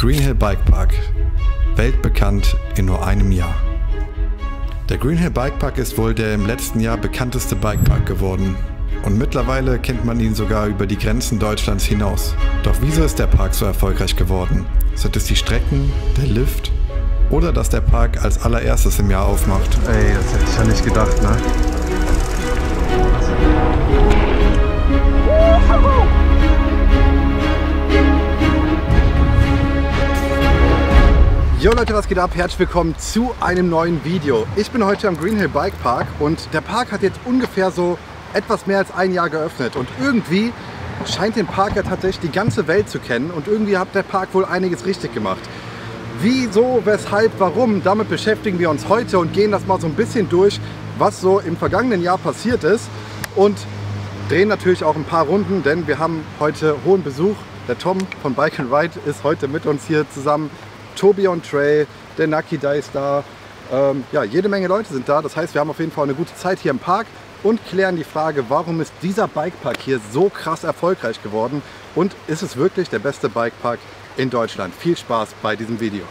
Green Hill Bike Park. Weltbekannt in nur einem Jahr. Der Green Hill Bike Park ist wohl der im letzten Jahr bekannteste Bikepark geworden. Und mittlerweile kennt man ihn sogar über die Grenzen Deutschlands hinaus. Doch wieso ist der Park so erfolgreich geworden? Sind es die Strecken, der Lift oder dass der Park als allererstes im Jahr aufmacht? Ey, das hätte ich ja nicht gedacht, ne? Jo Leute, was geht ab? Herzlich willkommen zu einem neuen Video. Ich bin heute am Green Hill Bike Park und der Park hat jetzt ungefähr so etwas mehr als ein Jahr geöffnet und irgendwie scheint den Park ja tatsächlich die ganze Welt zu kennen und irgendwie hat der Park wohl einiges richtig gemacht. Wieso, weshalb, warum, damit beschäftigen wir uns heute und gehen das mal so ein bisschen durch, was so im vergangenen Jahr passiert ist und drehen natürlich auch ein paar Runden, denn wir haben heute hohen Besuch. Der Tom von Bike and Ride ist heute mit uns hier zusammen. Tobi on Trail, der Naki da ist da. Ähm, ja, jede Menge Leute sind da. Das heißt, wir haben auf jeden Fall eine gute Zeit hier im Park und klären die Frage, warum ist dieser Bikepark hier so krass erfolgreich geworden und ist es wirklich der beste Bikepark in Deutschland? Viel Spaß bei diesem Video.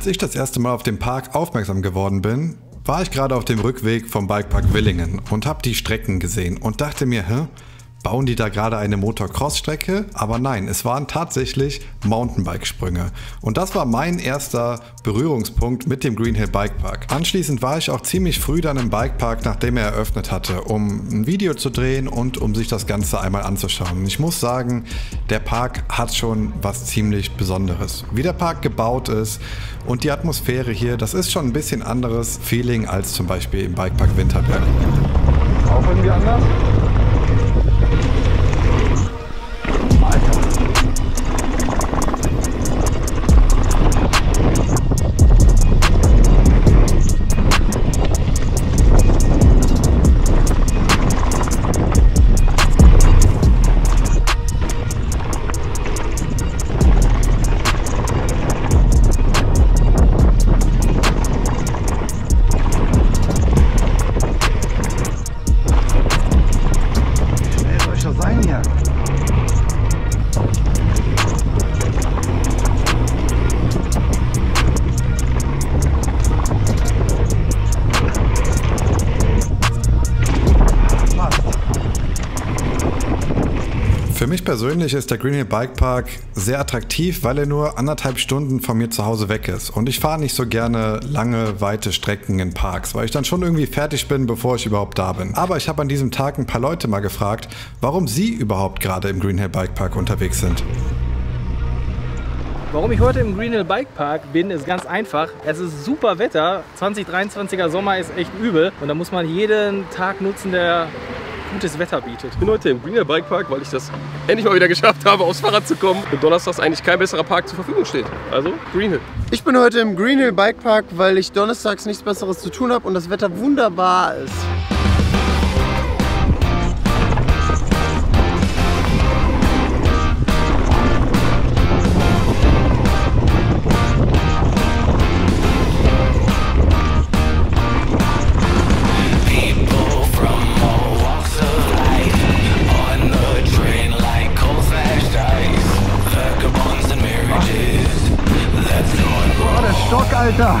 Als ich das erste Mal auf den Park aufmerksam geworden bin, war ich gerade auf dem Rückweg vom Bikepark Willingen und habe die Strecken gesehen und dachte mir, hä, bauen die da gerade eine Motocross-Strecke? Aber nein, es waren tatsächlich Mountainbike-Sprünge. Und das war mein erster Berührungspunkt mit dem Green Hill Bike Park. Anschließend war ich auch ziemlich früh dann im Bikepark, nachdem er eröffnet hatte, um ein Video zu drehen und um sich das Ganze einmal anzuschauen. Ich muss sagen, der Park hat schon was ziemlich Besonderes. Wie der Park gebaut ist und die Atmosphäre hier, das ist schon ein bisschen anderes Feeling als zum Beispiel im Bikepark Winterberg. Auch irgendwie anders? Mich persönlich ist der Green Hill Bike Park sehr attraktiv, weil er nur anderthalb Stunden von mir zu Hause weg ist. Und ich fahre nicht so gerne lange, weite Strecken in Parks, weil ich dann schon irgendwie fertig bin, bevor ich überhaupt da bin. Aber ich habe an diesem Tag ein paar Leute mal gefragt, warum sie überhaupt gerade im Green Hill Bike Park unterwegs sind. Warum ich heute im Green Hill Bike Park bin, ist ganz einfach. Es ist super Wetter. 2023er Sommer ist echt übel und da muss man jeden Tag nutzen, der gutes Wetter bietet. Ich bin heute im Green Hill Bike Park, weil ich das endlich mal wieder geschafft habe, aufs Fahrrad zu kommen. Und donnerstags eigentlich kein besserer Park zur Verfügung steht. Also Green Hill. Ich bin heute im Green Hill Bike Park, weil ich donnerstags nichts Besseres zu tun habe und das Wetter wunderbar ist. Der Stock,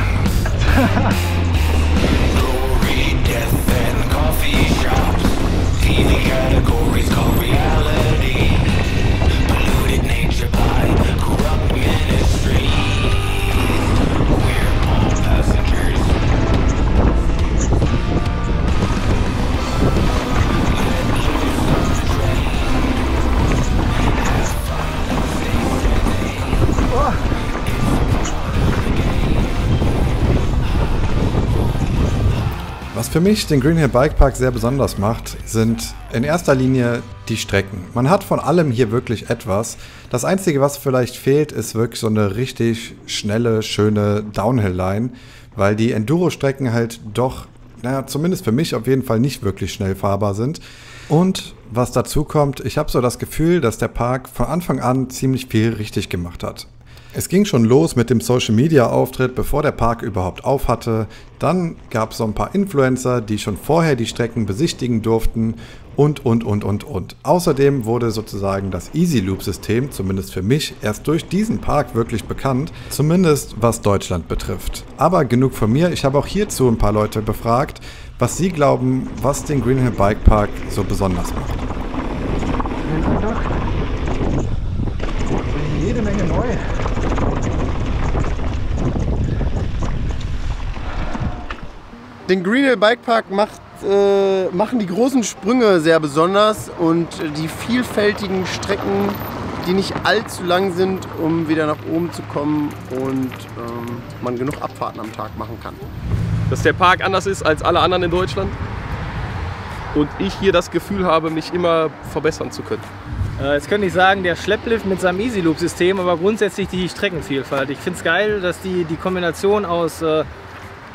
für mich den Green Hill Bike Park sehr besonders macht, sind in erster Linie die Strecken. Man hat von allem hier wirklich etwas. Das Einzige, was vielleicht fehlt, ist wirklich so eine richtig schnelle, schöne Downhill-Line, weil die Enduro-Strecken halt doch, naja, zumindest für mich auf jeden Fall nicht wirklich schnell fahrbar sind. Und was dazu kommt, ich habe so das Gefühl, dass der Park von Anfang an ziemlich viel richtig gemacht hat. Es ging schon los mit dem Social Media Auftritt, bevor der Park überhaupt auf hatte. Dann gab es so ein paar Influencer, die schon vorher die Strecken besichtigen durften und, und, und, und, und. Außerdem wurde sozusagen das Easy Loop System, zumindest für mich, erst durch diesen Park wirklich bekannt, zumindest was Deutschland betrifft. Aber genug von mir, ich habe auch hierzu ein paar Leute befragt, was sie glauben, was den Green Hill Bike Park so besonders macht. Jede Menge neu. Den Green Hill Bike Park macht, äh, machen die großen Sprünge sehr besonders und die vielfältigen Strecken, die nicht allzu lang sind, um wieder nach oben zu kommen und ähm, man genug Abfahrten am Tag machen kann. Dass der Park anders ist als alle anderen in Deutschland. Und ich hier das Gefühl habe, mich immer verbessern zu können. Äh, Jetzt könnte ich sagen, der Schlepplift mit seinem Easy Loop System, aber grundsätzlich die Streckenvielfalt. Ich finde es geil, dass die, die Kombination aus äh,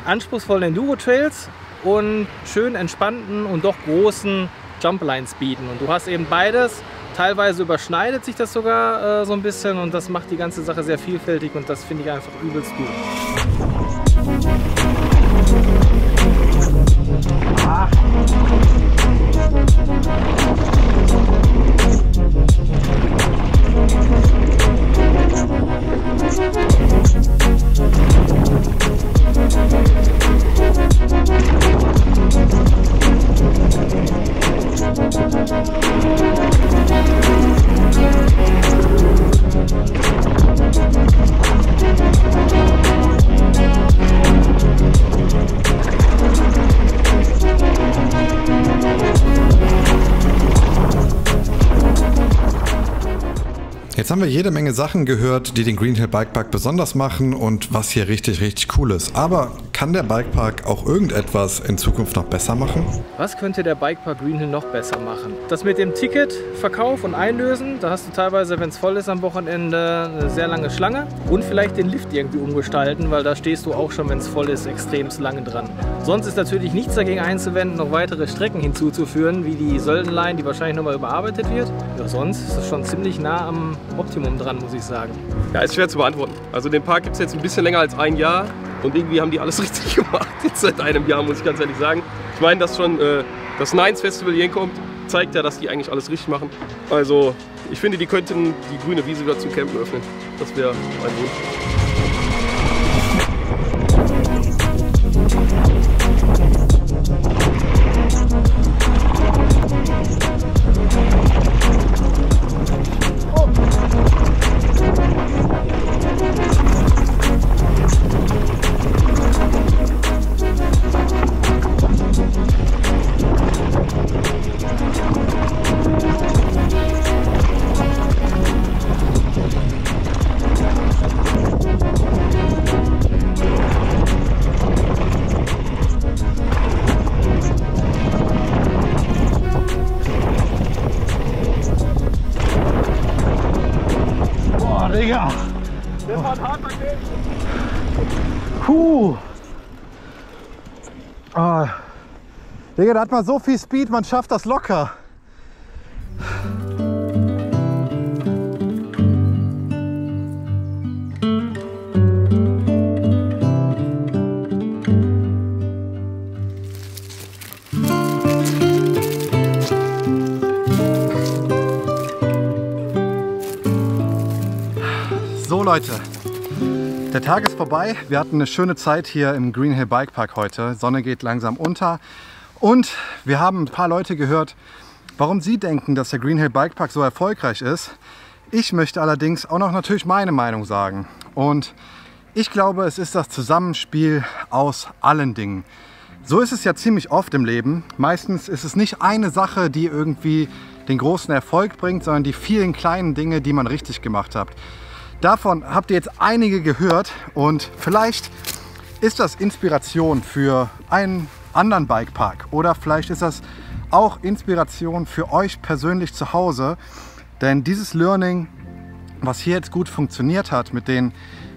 anspruchsvollen Enduro-Trails und schön entspannten und doch großen Jumplines bieten. Und du hast eben beides. Teilweise überschneidet sich das sogar äh, so ein bisschen und das macht die ganze Sache sehr vielfältig und das finde ich einfach übelst gut. Jetzt haben wir jede Menge Sachen gehört, die den Green Hill Bike Park besonders machen und was hier richtig, richtig cool ist. Aber kann der Bikepark auch irgendetwas in Zukunft noch besser machen? Was könnte der Bikepark Green Hill noch besser machen? Das mit dem Ticketverkauf und Einlösen, da hast du teilweise, wenn es voll ist am Wochenende, eine sehr lange Schlange. Und vielleicht den Lift irgendwie umgestalten, weil da stehst du auch schon, wenn es voll ist, extremst lange dran. Sonst ist natürlich nichts dagegen einzuwenden, noch weitere Strecken hinzuzuführen, wie die Söldenline, die wahrscheinlich nochmal überarbeitet wird. Ja, sonst ist es schon ziemlich nah am Optimum dran, muss ich sagen. Ja, ist schwer zu beantworten. Also den Park gibt es jetzt ein bisschen länger als ein Jahr und irgendwie haben die alles richtig gemacht. Jetzt seit einem Jahr, muss ich ganz ehrlich sagen. Ich meine, dass schon äh, das Nines Festival hier kommt, zeigt ja, dass die eigentlich alles richtig machen. Also ich finde, die könnten die grüne Wiese wieder zum Campen öffnen. Das wäre mein Wunsch. Digga. Puh. Ah. Digga, da hat man so viel Speed, man schafft das locker. Leute, der Tag ist vorbei. Wir hatten eine schöne Zeit hier im Green Hill Bike Park heute. Sonne geht langsam unter und wir haben ein paar Leute gehört, warum sie denken, dass der Green Hill Bike Park so erfolgreich ist. Ich möchte allerdings auch noch natürlich meine Meinung sagen. Und ich glaube, es ist das Zusammenspiel aus allen Dingen. So ist es ja ziemlich oft im Leben. Meistens ist es nicht eine Sache, die irgendwie den großen Erfolg bringt, sondern die vielen kleinen Dinge, die man richtig gemacht hat. Davon habt ihr jetzt einige gehört und vielleicht ist das Inspiration für einen anderen Bikepark oder vielleicht ist das auch Inspiration für euch persönlich zu Hause. Denn dieses Learning, was hier jetzt gut funktioniert hat mit den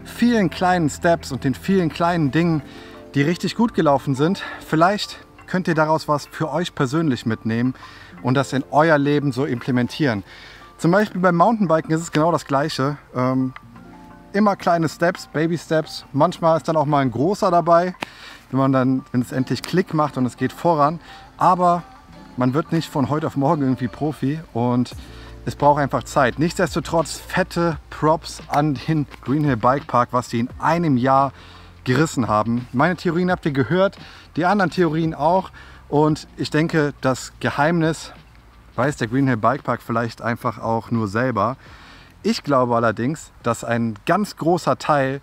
vielen kleinen Steps und den vielen kleinen Dingen, die richtig gut gelaufen sind, vielleicht könnt ihr daraus was für euch persönlich mitnehmen und das in euer Leben so implementieren. Zum Beispiel beim Mountainbiken ist es genau das Gleiche. Ähm, immer kleine Steps, Baby Steps. Manchmal ist dann auch mal ein großer dabei, wenn man dann, wenn es endlich Klick macht und es geht voran. Aber man wird nicht von heute auf morgen irgendwie Profi und es braucht einfach Zeit. Nichtsdestotrotz fette Props an den Green Hill Bike Park, was die in einem Jahr gerissen haben. Meine Theorien habt ihr gehört, die anderen Theorien auch. Und ich denke, das Geheimnis weiß der Green Hill Bike Park vielleicht einfach auch nur selber. Ich glaube allerdings, dass ein ganz großer Teil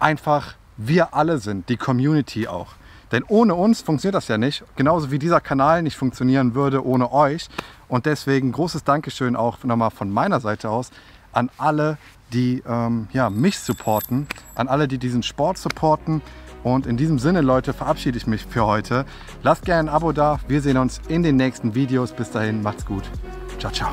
einfach wir alle sind, die Community auch. Denn ohne uns funktioniert das ja nicht, genauso wie dieser Kanal nicht funktionieren würde ohne euch. Und deswegen großes Dankeschön auch nochmal von meiner Seite aus an alle, die ähm, ja, mich supporten, an alle, die diesen Sport supporten. Und in diesem Sinne, Leute, verabschiede ich mich für heute. Lasst gerne ein Abo da. Wir sehen uns in den nächsten Videos. Bis dahin, macht's gut. Ciao, ciao.